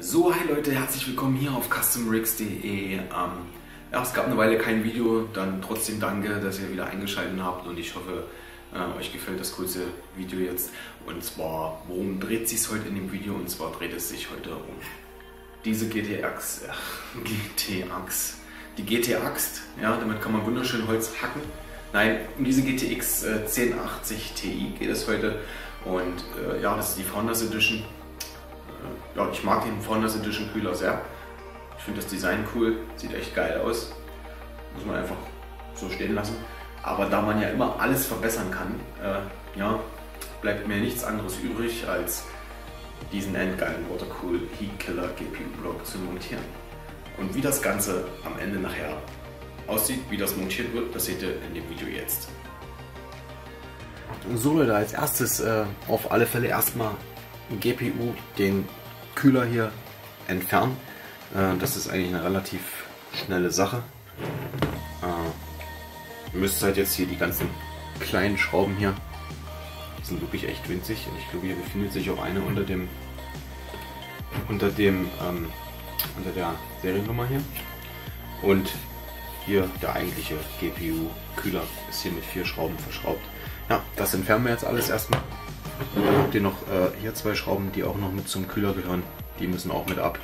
So, hi Leute, herzlich willkommen hier auf customrigs.de. Ähm, ja, es gab eine Weile kein Video, dann trotzdem danke, dass ihr wieder eingeschaltet habt und ich hoffe, äh, euch gefällt das kurze Video jetzt. Und zwar, worum dreht sich heute in dem Video? Und zwar dreht es sich heute um diese GTX, äh, GT-Axt, die GT-Axt, ja, damit kann man wunderschön Holz hacken. Nein, um diese GTX äh, 1080 Ti geht es heute und äh, ja, das ist die Founders Edition ja, ich mag den Founders Edition Kühler sehr. Ich finde das Design cool, sieht echt geil aus. Muss man einfach so stehen lassen. Aber da man ja immer alles verbessern kann, äh, ja, bleibt mir nichts anderes übrig, als diesen endgeilen Watercool Heat Killer GPU Block zu montieren. Und wie das Ganze am Ende nachher aussieht, wie das montiert wird, das seht ihr in dem Video jetzt. So Leute, als erstes äh, auf alle Fälle erstmal GPU den Kühler hier entfernen. Äh, das ist eigentlich eine relativ schnelle Sache. Äh, ihr müsst halt jetzt hier die ganzen kleinen Schrauben hier, die sind wirklich echt winzig und ich glaube hier befindet sich auch eine unter dem unter dem ähm, unter der Seriennummer hier und hier der eigentliche GPU Kühler ist hier mit vier Schrauben verschraubt. Ja, das entfernen wir jetzt alles erstmal. Dann habt ihr noch äh, hier zwei Schrauben, die auch noch mit zum Kühler gehören. Die müssen auch mit ab.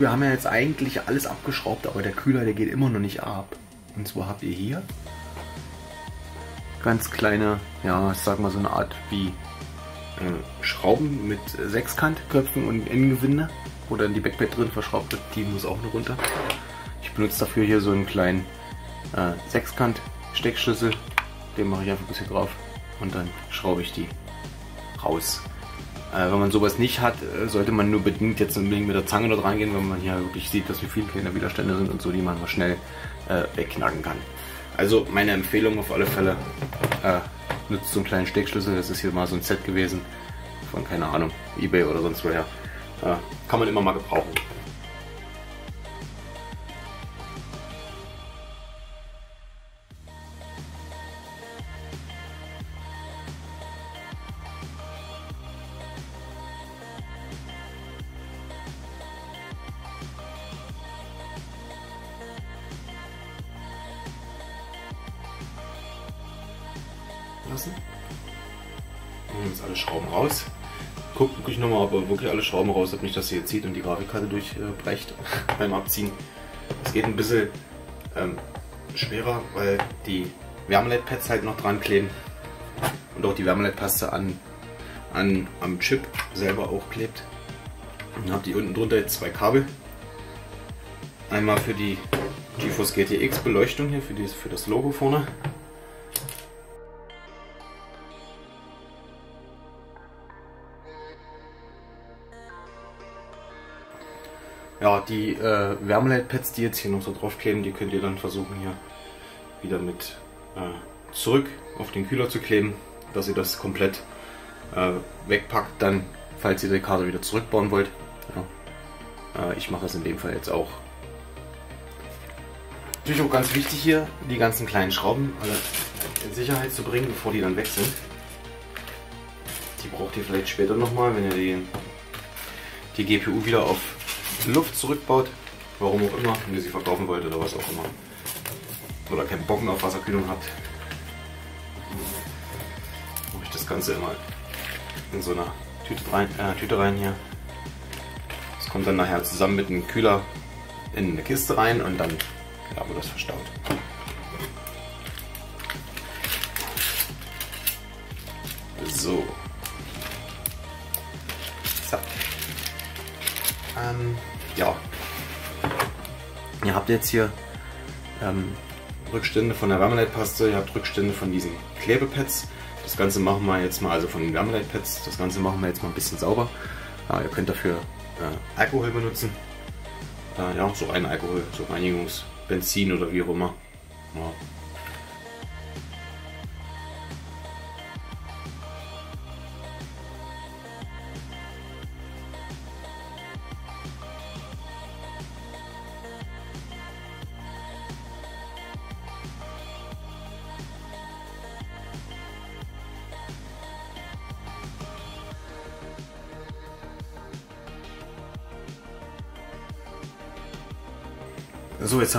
Wir haben ja jetzt eigentlich alles abgeschraubt, aber der Kühler, der geht immer noch nicht ab. Und zwar habt ihr hier ganz kleine, ja, ich sag mal so eine Art wie äh, Schrauben mit Sechskantköpfen und Endgewinde, wo dann die Backplate drin verschraubt wird. Die muss auch noch runter. Ich benutze dafür hier so einen kleinen äh, Sechskant-Steckschlüssel. Den mache ich einfach ein bisschen drauf und dann schraube ich die raus. Äh, wenn man sowas nicht hat, äh, sollte man nur bedingt jetzt unbedingt mit der Zange dort reingehen, wenn man hier wirklich sieht, dass wie viele kleine Widerstände sind und so, die man mal schnell äh, wegknacken kann. Also meine Empfehlung auf alle Fälle, äh, nutzt so einen kleinen Steckschlüssel, das ist hier mal so ein Set gewesen, von keine Ahnung, Ebay oder sonst woher. Äh, kann man immer mal gebrauchen. Guckt wirklich nochmal, ob ihr wirklich alle Schrauben raus habt, nicht dass ihr jetzt zieht und die Grafikkarte durchbrecht äh, beim Abziehen. Es geht ein bisschen ähm, schwerer, weil die Wärmeleitpads halt noch dran kleben und auch die Wärmeleitpaste an, an, am Chip selber auch klebt. Dann habt ihr unten drunter jetzt zwei Kabel. Einmal für die GeForce GTX Beleuchtung hier, für, die, für das Logo vorne Ja, die äh, Wärmeleitpads, die jetzt hier noch so drauf kleben, die könnt ihr dann versuchen hier wieder mit äh, zurück auf den Kühler zu kleben, dass ihr das komplett äh, wegpackt, dann falls ihr die Karte wieder zurückbauen wollt. Ja. Äh, ich mache das in dem Fall jetzt auch. Natürlich auch ganz wichtig hier, die ganzen kleinen Schrauben alle in Sicherheit zu bringen, bevor die dann weg sind. Die braucht ihr vielleicht später nochmal, wenn ihr die, die GPU wieder auf Luft zurückbaut, warum auch immer, wenn ihr sie verkaufen wollt oder was auch immer. Oder keinen Bock mehr auf Wasserkühlung habt. Mache ich das Ganze immer in so einer Tüte rein, äh, Tüte rein hier. Das kommt dann nachher zusammen mit dem Kühler in eine Kiste rein und dann ja, wird das verstaut. So. Zack. Ähm, ja. Ihr habt jetzt hier ähm, Rückstände von der Wärmeleitpaste, ihr habt Rückstände von diesen Klebepads. Das Ganze machen wir jetzt mal, also von den Wärmeleitpads, das Ganze machen wir jetzt mal ein bisschen sauber. Ja, ihr könnt dafür äh, Alkohol benutzen. Äh, ja, so ein Alkohol, so Reinigungsbenzin oder wie auch immer. Ja.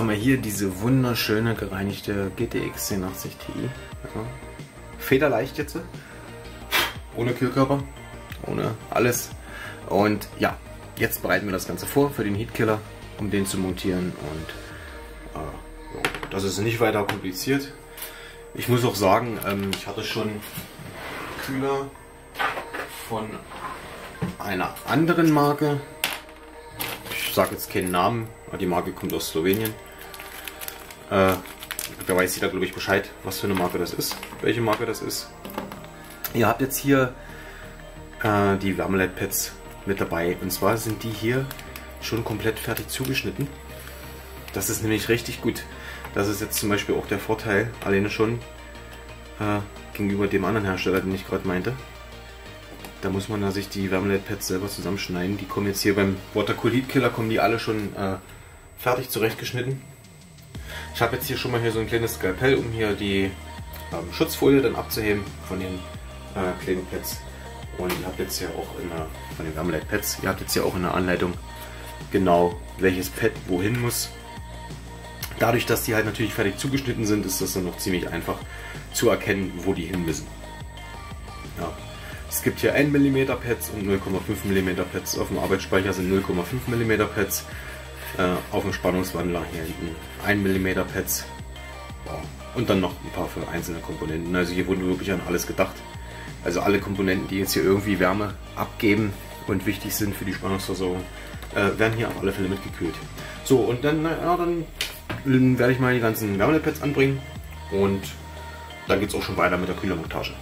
Haben wir hier diese wunderschöne gereinigte GTX 1080 Ti. Ja. Federleicht jetzt. Ohne Kühlkörper, ohne alles. Und ja, jetzt bereiten wir das Ganze vor für den Heatkiller, um den zu montieren. Und äh, das ist nicht weiter kompliziert. Ich muss auch sagen, ähm, ich hatte schon Kühler von einer anderen Marke ich sage jetzt keinen Namen, aber die Marke kommt aus Slowenien. Äh, da weiß jeder, glaube ich, Bescheid, was für eine Marke das ist, welche Marke das ist. Ihr habt jetzt hier äh, die Wärmeleitpads mit dabei. Und zwar sind die hier schon komplett fertig zugeschnitten. Das ist nämlich richtig gut. Das ist jetzt zum Beispiel auch der Vorteil, alleine schon äh, gegenüber dem anderen Hersteller, den ich gerade meinte. Da muss man sich die Wärmeleitpads selber zusammenschneiden. Die kommen jetzt hier beim Watercool Heat Killer, kommen die alle schon äh, fertig zurechtgeschnitten. Ich habe jetzt hier schon mal hier so ein kleines Skalpell, um hier die ähm, Schutzfolie dann abzuheben von den äh, kleinen Pads. Und ihr habt jetzt hier auch in der, von den Wärmeleitpads, ihr habt jetzt hier auch in der Anleitung genau welches Pad wohin muss. Dadurch, dass die halt natürlich fertig zugeschnitten sind, ist das dann noch ziemlich einfach zu erkennen, wo die hin müssen. Ja. Es gibt hier 1 mm Pads und 0,5 mm Pads. Auf dem Arbeitsspeicher sind 0,5 mm Pads. Äh, auf dem Spannungswandler hier hinten 1 mm Pads. Und dann noch ein paar für einzelne Komponenten. Also hier wurde wirklich an alles gedacht. Also alle Komponenten, die jetzt hier irgendwie Wärme abgeben und wichtig sind für die Spannungsversorgung, äh, werden hier auf alle Fälle mitgekühlt. So, und dann, ja, dann werde ich mal die ganzen Wärmepads anbringen und dann geht es auch schon weiter mit der Kühlermontage.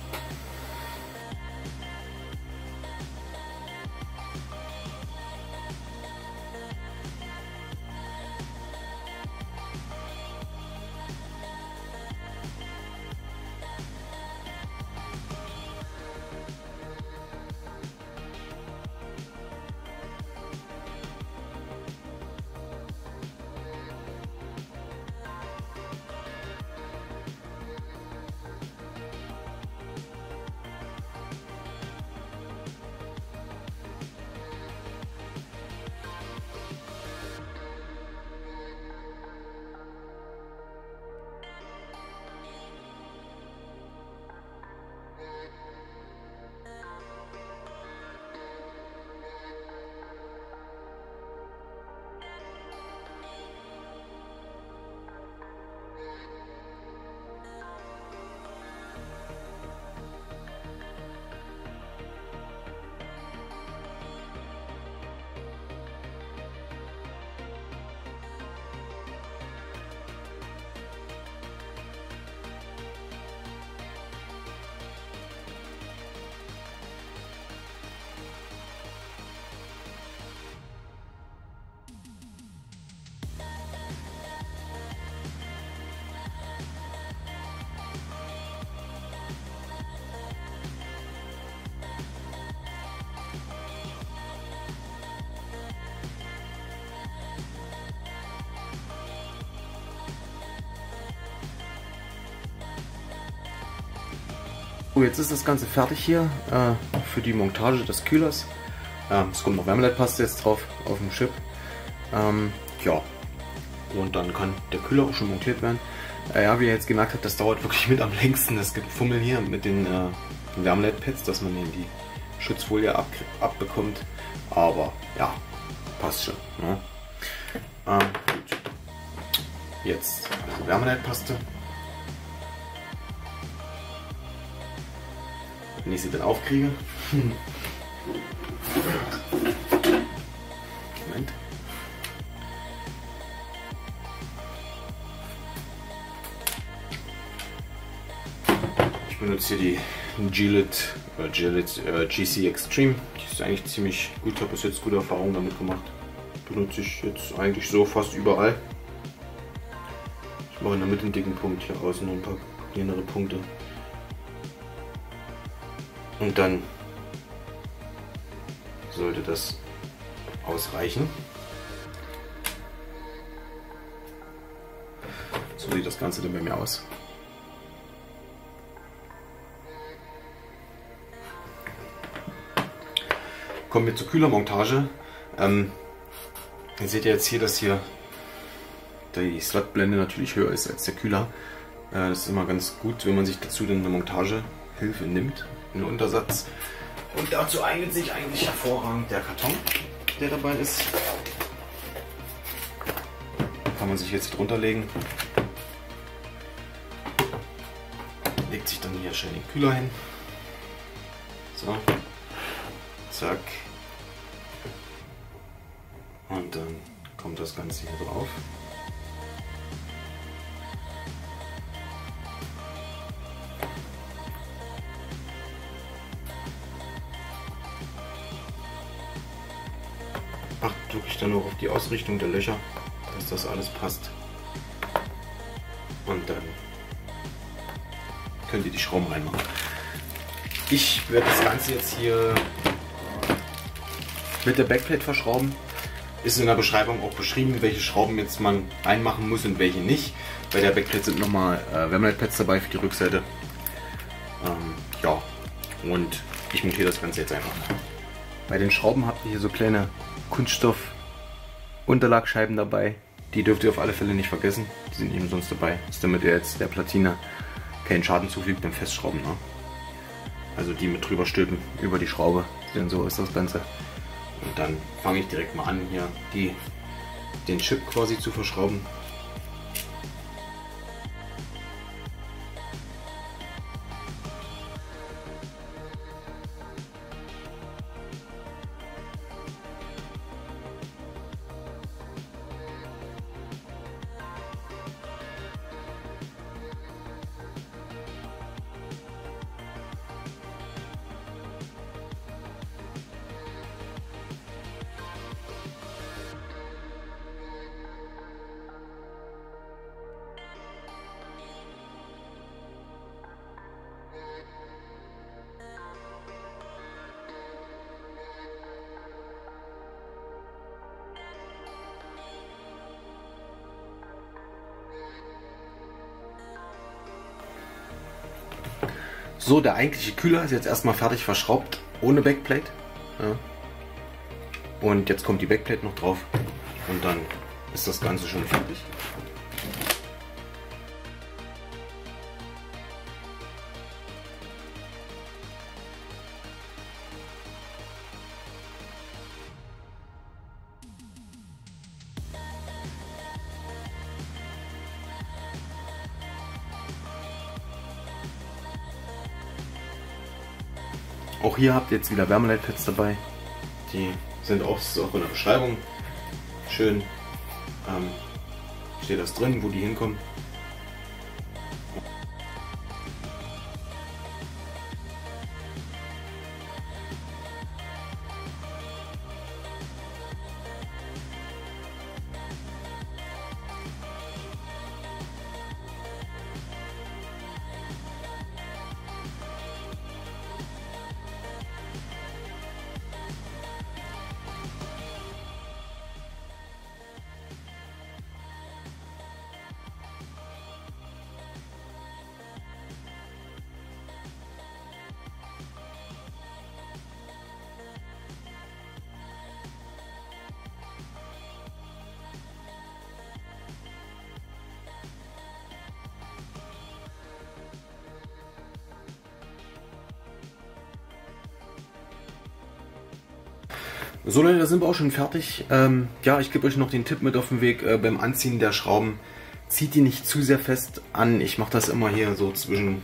So, jetzt ist das Ganze fertig hier äh, für die Montage des Kühlers. Ähm, es kommt noch Wärmeleitpaste jetzt drauf auf dem Chip. Ähm, ja, und dann kann der Kühler auch schon montiert werden. Äh, ja, wie ihr jetzt gemerkt habt, das dauert wirklich mit am längsten. Es gibt Fummel hier mit den äh, Wärmeleitpads, dass man die Schutzfolie ab, abbekommt. Aber ja, passt schon. Ne? Ähm. Jetzt also Wärmeleitpaste. Wenn ich sie dann aufkriege. Moment. Ich benutze hier die Gillette, äh, Gillette äh, GC Extreme. Die ist eigentlich ziemlich gut. Habe bis jetzt gute Erfahrungen damit gemacht. Benutze ich jetzt eigentlich so fast überall. Ich mache in der Mitte einen dicken Punkt, hier außen noch ein paar kleinere Punkte. Und dann sollte das ausreichen. So sieht das Ganze dann bei mir aus. Kommen wir zur Kühlermontage. Ähm, ihr seht ja jetzt hier, dass hier die Slotblende natürlich höher ist als der Kühler. Äh, das ist immer ganz gut, wenn man sich dazu dann eine Montagehilfe nimmt, einen Untersatz. Und dazu eignet sich eigentlich hervorragend der Karton, der dabei ist. Kann man sich jetzt drunter legen. Legt sich dann hier schön den Kühler hin. So. Zack. Und dann kommt das Ganze hier drauf. Acht drücke ich dann auch auf die Ausrichtung der Löcher, dass das alles passt. Und dann könnt ihr die Schrauben reinmachen. Ich werde das Ganze jetzt hier mit der Backplate verschrauben. Ist in der Beschreibung auch beschrieben, welche Schrauben jetzt man einmachen muss und welche nicht. Bei der Backplate sind nochmal äh, Wärmeleitpads dabei für die Rückseite. Ähm, ja, und ich montiere das Ganze jetzt einfach. Bei den Schrauben habt ihr hier so kleine Kunststoff-Unterlagscheiben dabei. Die dürft ihr auf alle Fälle nicht vergessen. Die sind eben sonst dabei. Das ist damit ihr jetzt der Platine keinen Schaden zufügt beim Festschrauben. Ne? Also die mit drüber stülpen über die Schraube. Denn so ist das Ganze. Und dann fange ich direkt mal an, hier die, den Chip quasi zu verschrauben. So, der eigentliche Kühler ist jetzt erstmal fertig verschraubt, ohne Backplate. Ja. Und jetzt kommt die Backplate noch drauf und dann ist das Ganze schon fertig. Hier habt ihr jetzt wieder Wärmeleitpads dabei. Die sind auch, auch in der Beschreibung schön. Ähm, steht das drin, wo die hinkommen. So Leute, da sind wir auch schon fertig. Ähm, ja, ich gebe euch noch den Tipp mit auf den Weg äh, beim Anziehen der Schrauben. Zieht die nicht zu sehr fest an. Ich mache das immer hier so zwischen,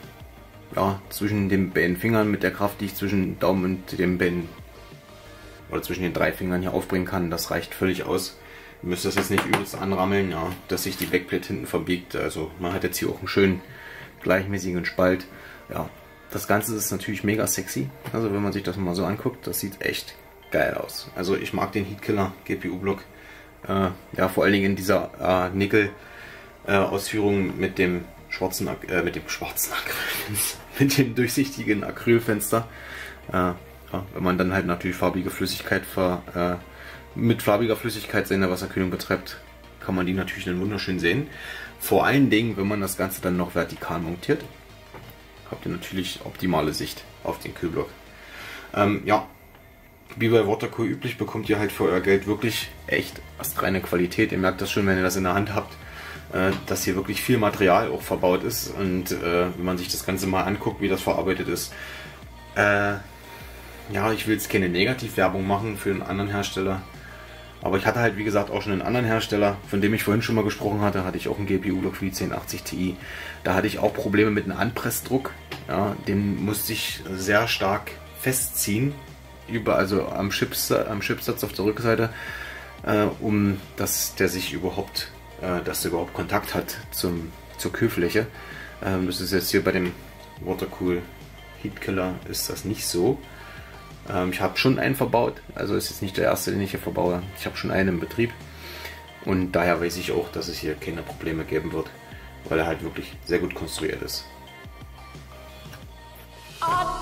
ja, zwischen den beiden Fingern mit der Kraft, die ich zwischen Daumen und den beiden oder zwischen den drei Fingern hier aufbringen kann. Das reicht völlig aus. Ihr müsst das jetzt nicht übelst anrammeln, ja, dass sich die Backplate hinten verbiegt. Also man hat jetzt hier auch einen schönen gleichmäßigen Spalt. Ja, das Ganze ist natürlich mega sexy. Also wenn man sich das mal so anguckt, das sieht echt geil aus. Also ich mag den Heatkiller GPU-Block. Äh, ja, vor allen Dingen in dieser äh, Nickel-Ausführung mit dem schwarzen, äh, mit dem schwarzen Acrylfenster, mit dem durchsichtigen Acrylfenster. Äh, ja, wenn man dann halt natürlich farbige Flüssigkeit ver, äh, mit farbiger Flüssigkeit seine Wasserkühlung betreibt, kann man die natürlich dann wunderschön sehen. Vor allen Dingen, wenn man das Ganze dann noch vertikal montiert, habt ihr natürlich optimale Sicht auf den Kühlblock. Ähm, ja, wie bei Watercool üblich, bekommt ihr halt für euer Geld wirklich echt astreine Qualität. Ihr merkt das schon, wenn ihr das in der Hand habt, äh, dass hier wirklich viel Material auch verbaut ist. Und äh, wenn man sich das Ganze mal anguckt, wie das verarbeitet ist, äh, ja, ich will jetzt keine Negativwerbung machen für einen anderen Hersteller. Aber ich hatte halt, wie gesagt, auch schon einen anderen Hersteller, von dem ich vorhin schon mal gesprochen hatte, hatte ich auch einen GPU-Block wie 1080 Ti. Da hatte ich auch Probleme mit einem Anpressdruck. Ja, den musste ich sehr stark festziehen, über, also am, Chips, am Chipsatz auf der Rückseite, äh, um dass der sich überhaupt, äh, dass der überhaupt Kontakt hat zum, zur Kühlfläche. Ähm, das ist jetzt hier bei dem Watercool Heatkiller ist das nicht so. Ähm, ich habe schon einen verbaut, also ist jetzt nicht der erste, den ich hier verbaue. Ich habe schon einen im Betrieb und daher weiß ich auch, dass es hier keine Probleme geben wird, weil er halt wirklich sehr gut konstruiert ist. Ja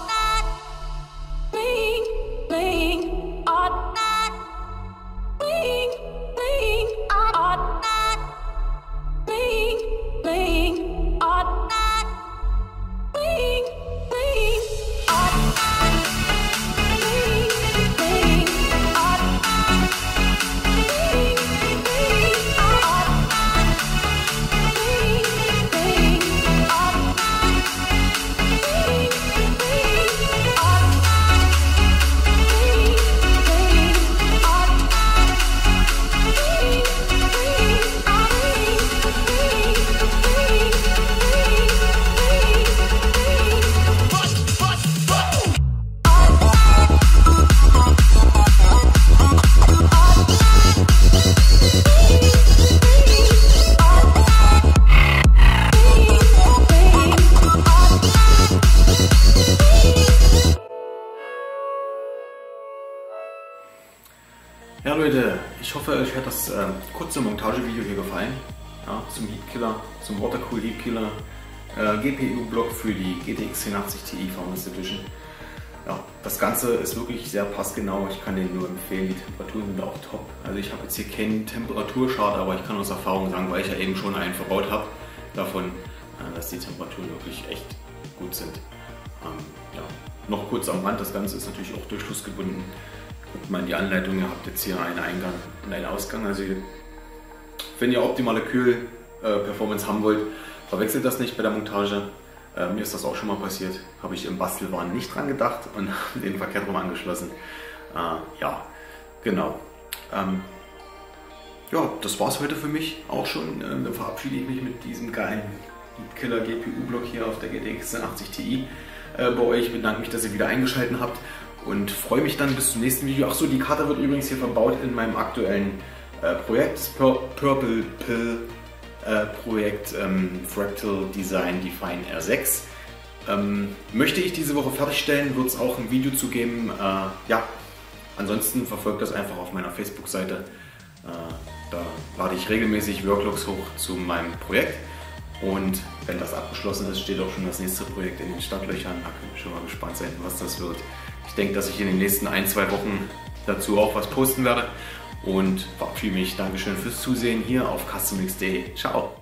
hoffe euch hat das äh, kurze Montagevideo hier gefallen. Ja, zum Heatkiller, zum Watercool Heatkiller äh, GPU-Block für die GTX 1080 Ti Founders Edition. Ja, das Ganze ist wirklich sehr passgenau. Ich kann den nur empfehlen. Die Temperaturen sind auch top. Also ich habe jetzt hier keinen Temperaturschad, aber ich kann aus Erfahrung sagen, weil ich ja eben schon einen verbaut habe, davon, äh, dass die Temperaturen wirklich echt gut sind. Ähm, ja. Noch kurz am Rand, das Ganze ist natürlich auch durchflussgebunden. Mal in die Anleitung, ihr habt jetzt hier einen Eingang und einen Ausgang. Also wenn ihr optimale Kühl-Performance haben wollt, verwechselt das nicht bei der Montage. Äh, mir ist das auch schon mal passiert. Habe ich im Bastelwaren nicht dran gedacht und den verkehrt rum angeschlossen. Äh, ja, genau. Ähm, ja, das war es heute für mich auch schon. Äh, dann verabschiede ich mich mit diesem geilen Killer GPU-Block hier auf der GTX 1080 Ti äh, bei euch. Ich bedanke mich, dass ihr wieder eingeschaltet habt und freue mich dann bis zum nächsten Video. Achso, die Karte wird übrigens hier verbaut in meinem aktuellen äh, Projekt, Pur Purple Pill äh, Projekt ähm, Fractal Design Define R6. Ähm, möchte ich diese Woche fertigstellen, wird es auch ein Video zu geben. Äh, ja, ansonsten verfolgt das einfach auf meiner Facebook-Seite. Äh, da lade ich regelmäßig Worklogs hoch zu meinem Projekt. Und wenn das abgeschlossen ist, steht auch schon das nächste Projekt in den Startlöchern. Da könnt ihr schon mal gespannt sein, was das wird. Ich denke, dass ich in den nächsten ein, zwei Wochen dazu auch was posten werde. Und verabschiede mich. Dankeschön fürs Zusehen hier auf CustomX.de. Ciao.